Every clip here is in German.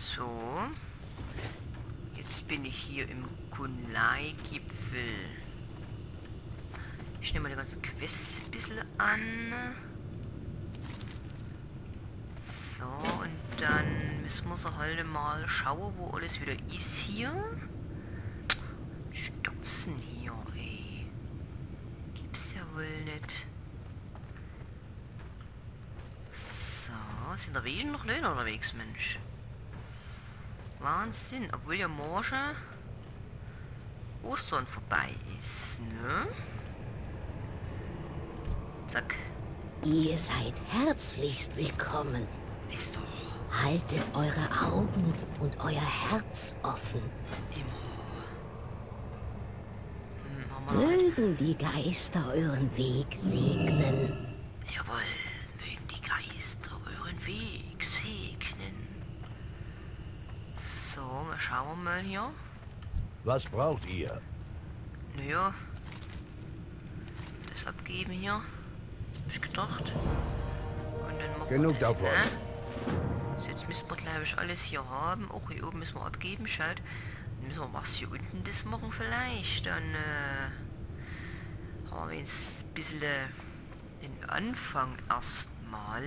So. Jetzt bin ich hier im Kunlai-Gipfel. Ich nehme mal die ganzen Quests ein bisschen an. So, und dann müssen wir so halt mal schauen, wo alles wieder ist hier. Stürzen hier, ey. Gibt's ja wohl nicht. So, sind da Wegen noch Leute unterwegs, Mensch. Wahnsinn, obwohl ja morgen Ostern vorbei ist, ne? Zack. Ihr seid herzlichst willkommen. Ist doch Haltet eure Augen und euer Herz offen. immer. Hm, Mögen die Geister euren Weg segnen. Jawohl, mögen die Geister euren Weg segnen. So, mal schauen wir mal hier. Was braucht ihr? Naja. Das abgeben hier. Hab ich gedacht. Und dann machen Genug wir das, davon. Ne? So, jetzt müssen wir glaube ich alles hier haben. Auch hier oben müssen wir abgeben. Schaut. Dann müssen wir was hier unten das machen vielleicht. Dann äh, haben wir jetzt ein bisschen äh, den Anfang erstmal.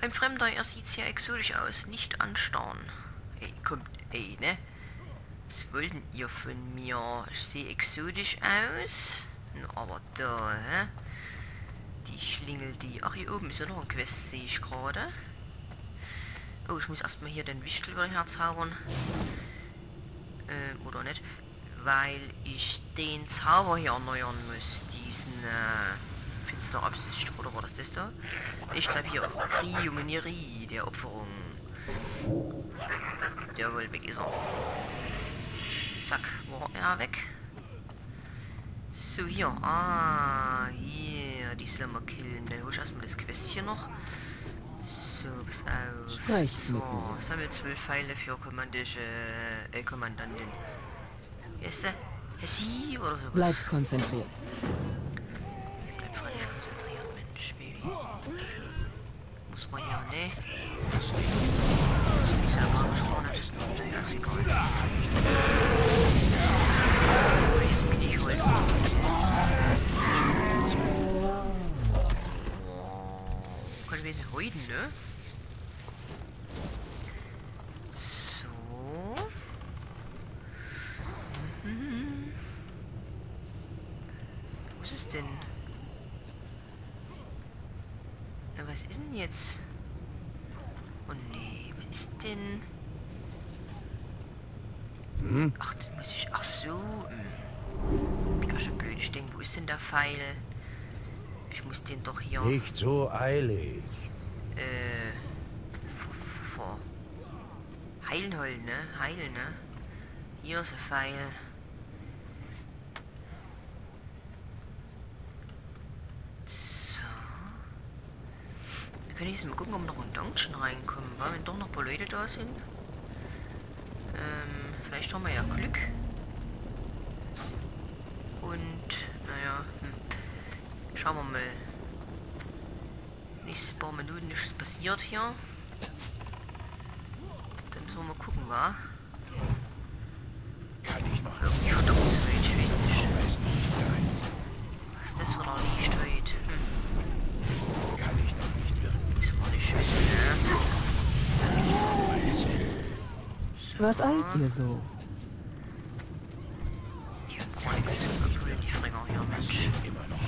Ein Fremder, er sieht sehr exotisch aus. Nicht anstarren. Ey, kommt, ey, ne? Was wollten ihr von mir? Ich sehe exotisch aus. Na, aber da, hä? Die Schlingel, die... Ach, hier oben ist ja noch ein Quest, sehe ich gerade. Oh, ich muss erstmal hier den Wichtel über Herz hauen. Ähm, oder nicht? Weil ich den Zauber hier erneuern muss. Diesen, äh, finstere Absicht. Oder war das das da? Ich glaube hier, Kriuminerie der Opferung. Jawohl, weg ist er. Zack, war er weg. So, hier. Ah, hier. Die Slammer killen. Dann hol ich erstmal das Questchen noch. So, pass auf. Sprecht so, sammelt zwölf Pfeile für kommandische äh, Kommandantin. Ist der? Herr Sie oder sowas? Bleibt konzentriert. Bleib freilich konzentriert, Mensch, Baby. Muss man ja, ne? Das muss ich selber nicht vorne. Naja, ist egal. Aber Jetzt bin ich Holz. Oh, können wir sie heuden, ne? So. Mhm. Wo ist es denn? Na, was ist denn jetzt? Ist denn? Hm? Ach, das muss ich... Ach so. hm. Ja schon blöd. Ich denke, wo ist denn der Pfeil? Ich muss den doch hier... Nicht so eilig. Äh... Vor... Heilen holen, ne? Heilen, ne? Hier ist ein Pfeil. So. Jetzt mal gucken, ob wir noch in Dungeon reinkommen, weil wenn doch noch ein paar Leute da sind. Ähm, vielleicht haben wir ja Glück. Und, naja, hm. schauen wir mal. Nächstes paar Minuten nichts passiert hier. Dann müssen wir mal gucken, wa? Kann ich noch Irgendwie Was eilt ihr so? Die hat gar nichts zu tun, die Fringer hier, Das Mensch. immer noch.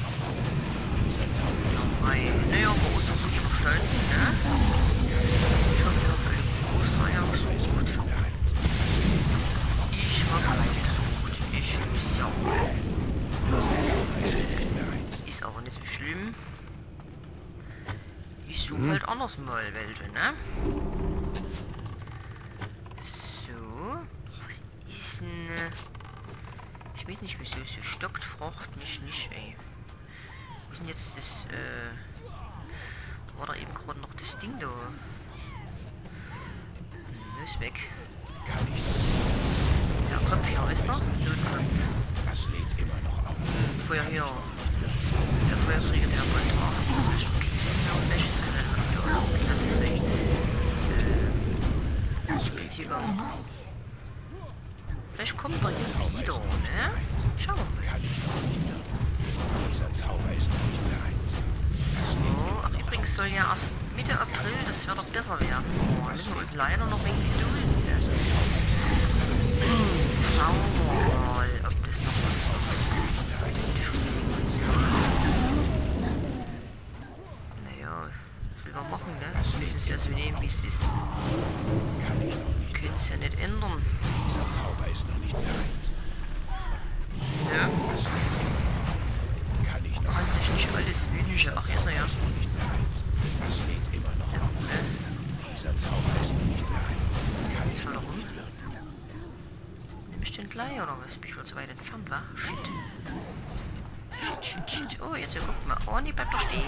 Naja, aber Ostern gut überstanden, ne? Ich ihr habt euch Ostereier gesucht. Ich habe eine gesucht. Ich ist ja Ist aber nicht so schlimm. Ich suche halt anders mal welche, ne? So. Was ist denn... äh, Ich weiß nicht, wieso es stockt. Fragt mich nicht, ey. Wo ist denn jetzt das, äh... War da eben gerade noch das Ding da? Hm, ist weg. Kann ich Ja, kommt hier, ist er? Das lädt immer noch auf. Feuer hier. Der Feuerträger, der Kontrakt. Gleich oder was? Bin ich wohl zu weit entfernt, wa? Shit. Shit, shit, shit. Oh, jetzt ja, guck mal. Oh, nee, bleib doch stehen.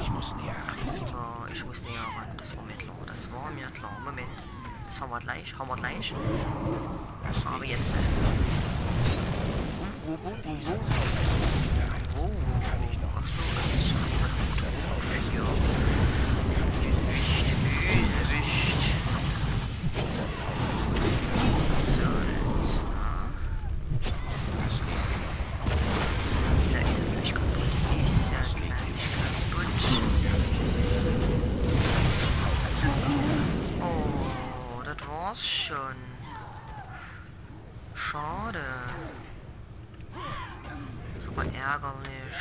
Ich muss näher ran. Prima, ich muss näher ran. Das war mir klar. Das war mir klar. Moment. Das haben wir gleich. Haben wir gleich. Aber jetzt. äh, Wo, wo, wo, wo, dieser Super ärgerlich.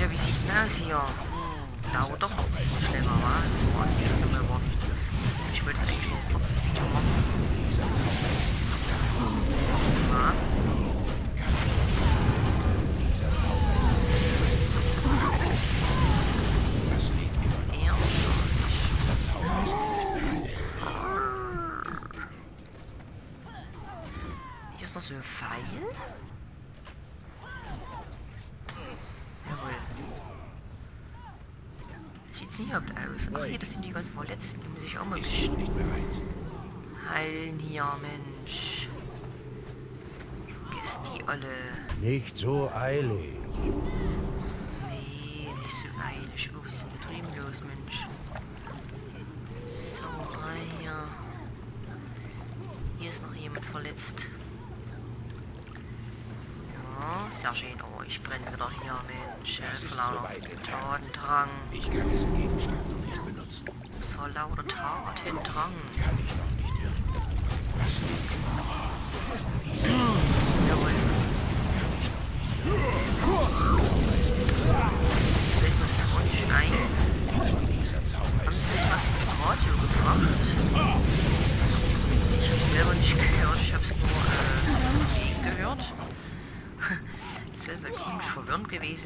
Ja, wie sieht's denn aus hier? Hm, dauert doch noch ziemlich schneller, wa? Das war Mal war. Ich wollte jetzt eigentlich nur ein kurzes Video machen. Ja. Hier ist noch so ein Pfeil. Jawohl. Überhaupt aus. Ach hier, das sind die ganzen Verletzten. Die muss ich auch mal Ist nicht bereit. heilen hier, Mensch. Vergesst die alle. Nicht so eilig. Nee, nicht so eilig. Oh, was ist denn drüben los, Mensch? Sauerei hier. Hier ist noch jemand verletzt. Ja, sehr schön. Oh, ich brenne wieder hier, Mensch. Ist lauter. Tatendrang. Ich kann diesen Gegenstand noch nicht benutzen. Vor lauter Tatendrang. Kann ich noch nicht lädt immer noch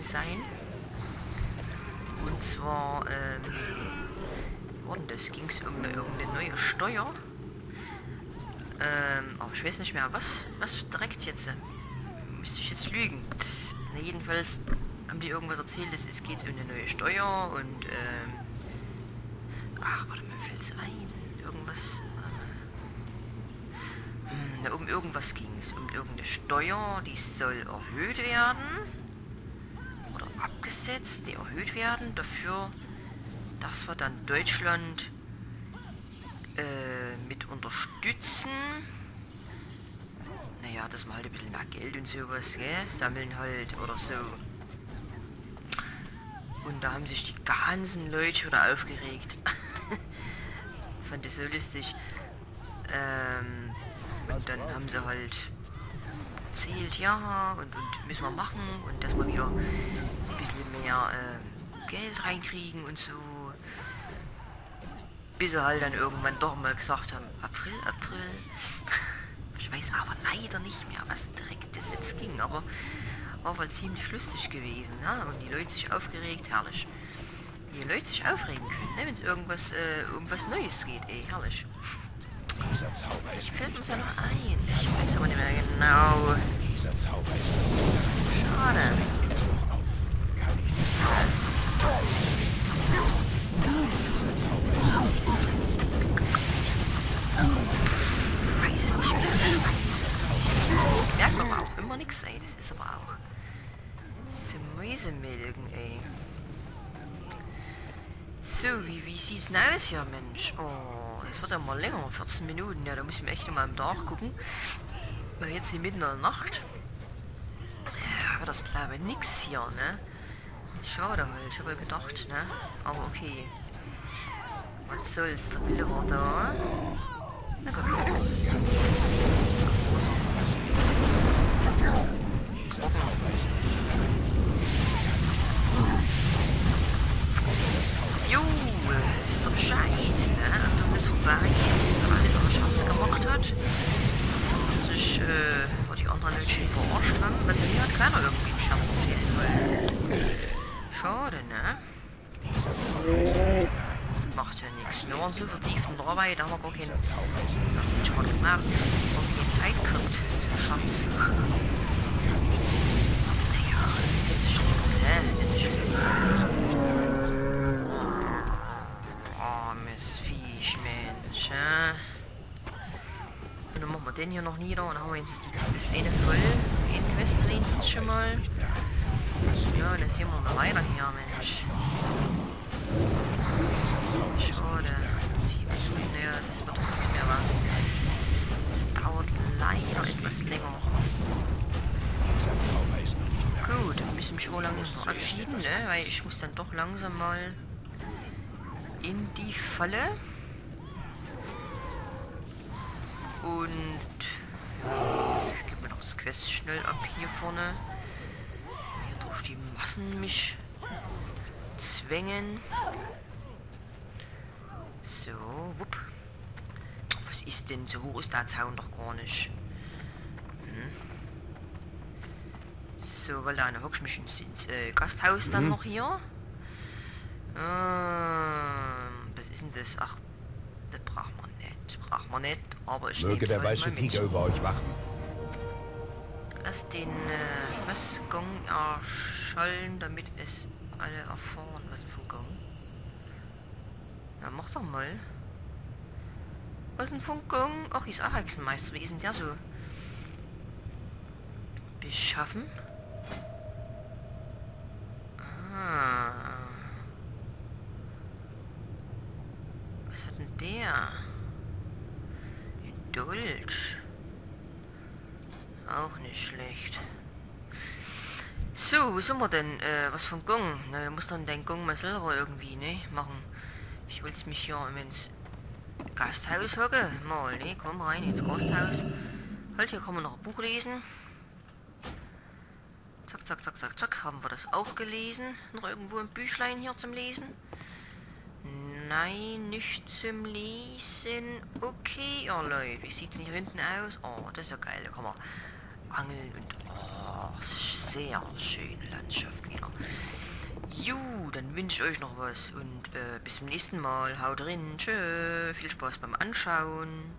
sein. Und zwar, ähm, denn das? Ging es um eine, irgendeine neue Steuer? Ähm, aber ich weiß nicht mehr, was, was direkt jetzt? Müsste ich jetzt lügen. Na, jedenfalls haben die irgendwas erzählt, es ist- geht um eine neue Steuer und, ähm, Ach, warte mal, fällt's ein? Irgendwas. Äh, hm, na, um irgendwas ging es. Um irgendeine Steuer, die soll erhöht werden. Abgesetzt, nee, erhöht werden. Dafür, dass wir dann Deutschland äh, mit unterstützen. Naja, dass wir halt ein bisschen mehr Geld und sowas, gell? Sammeln halt oder so. Und da haben sich die ganzen Leute wieder aufgeregt. Fand ich so lustig. Ähm, und dann haben sie halt erzählt, ja, und, und müssen wir machen und dass wir wieder ein bisschen mehr äh, Geld reinkriegen und so. Bis sie halt dann irgendwann doch mal gesagt haben, April, April. Ich weiß aber leider nicht mehr, was direkt das jetzt ging, aber war wohl ziemlich lustig gewesen, ja? Und die Leute sich aufgeregt, herrlich. Die Leute sich aufregen können, ne? wenn es irgendwas, äh, um was Neues geht, ey, herrlich. Dieser Zauber ist Fällt nicht ja noch ein. Ich weiß aber nicht mehr genau. Dieser Zauber ist. Schade. Dieser Zauber ist. Ich weiß es nicht mehr. Dieser Zauber ist Merkt man aber auch immer nichts, ey. Das ist aber auch so Mäusemelken, ey. So, wie, wie sieht's denn aus hier, Mensch? Oh, das wird ja mal länger, 14 Minuten. Ja, da muss ich mir echt mal im Tag gucken. Weil jetzt hier mitten in der Nacht. Ja, das glaube ich nix hier, ne? Schade halt, ich habe ja gedacht, ne? Aber okay. Was soll's, der Wille war da. Na gut. Keine... Ja, schade gemacht. Gar keine Zeit für Schatz. Naja, jetzt ist schon, ne? Jetzt ist schon... Armes Viech, Mensch? Und dann machen wir den hier noch nieder und haben jetzt die, das eine voll. Den Questdienst schon mal. Ja, dann sehen wir mal weiter hier, Mensch. Schade. Sieben Minuten, ja, das wird doch nichts mehr, wa? Das dauert leider etwas länger. Dieser Zauber ist noch nicht mehr. Gut, dann müssen wir mich wohl langsam Weil ich muss dann doch langsam mal in die Falle. Und ich gebe mir noch das Quest schnell ab hier vorne. Hier durch die Massen mich zwängen. So, wupp. Was ist denn? So hoch ist der Zaun doch gar nicht. So, weil dann hock ich mich ins, ins äh, Gasthaus dann noch hier. Ähm, was ist denn das? Ach, das braucht man nicht. Braucht man nicht, aber ich Möge der halt weiße. Tiger über euch wachen. Lass den äh, was Gong erschallen, damit es alle erfahren, was für Gong. Na, mach doch mal. Was denn von Gong? Ach, ist auch Hexenmeister. Wie ist denn der so? Beschaffen? Was hat denn der? Geduld. Auch nicht schlecht. So, wo sind wir denn? Äh, was von Gong? Na, wir muss dann den Gong mal selber irgendwie, ne? Machen. Ich will mich hier ins Gasthaus hocken. Mal, ne? Komm rein ins Gasthaus. Halt, hier kann man noch ein Buch lesen. Zack, zack, zack, zack. Haben wir das auch gelesen? Noch irgendwo ein Büchlein hier zum Lesen? Nein, nicht zum Lesen. Okay, ja Leute, wie sieht's denn hier hinten aus? Oh, das ist ja geil. Da kann man angeln und oh, sehr schöne Landschaft wieder. Ju, dann wünsche ich euch noch was und äh, bis zum nächsten Mal. Haut drin. Tschö. Viel Spaß beim Anschauen.